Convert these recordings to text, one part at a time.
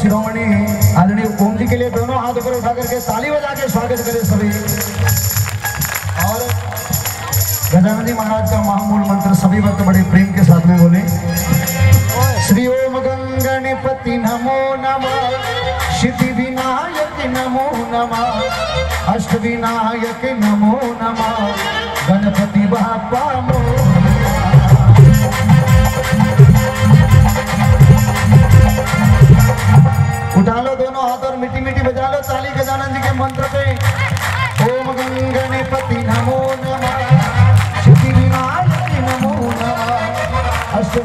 शिरोमणि आदरणीय ओम जी के लिए दोनों हाथ ऊपर उठा करके ताली बजा के स्वागत करें सभी। और गजानन जी महाराज का महामूल मंत्र सभी वक्त बड़े प्रेम के साथ में बोले। श्री ओम गंगणपति नमो नमः। सिद्धि विनायक नमो नमः। अष्ट विनायक नमो नमः। गणपति बापा मोरया।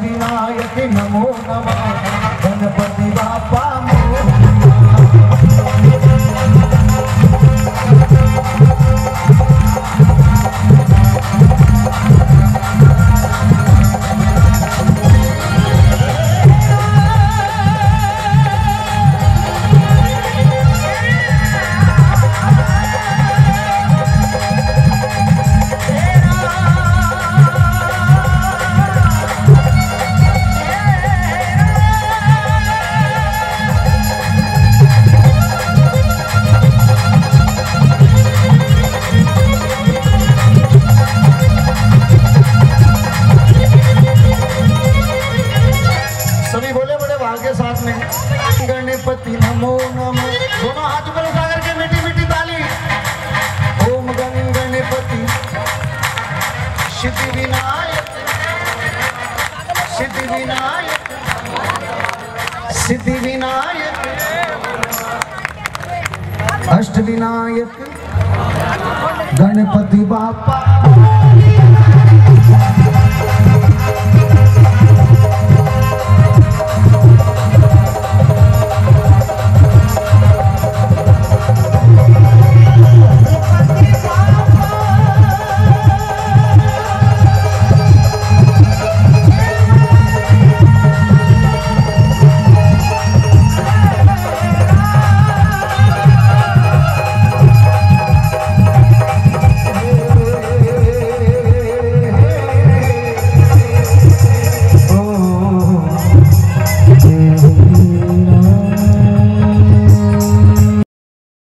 विनायक नमो नमः। दोनों गणपति। सिद्धि विनायक। सिद्धि विनायक। अष्ट विनायक। गणपति बापा।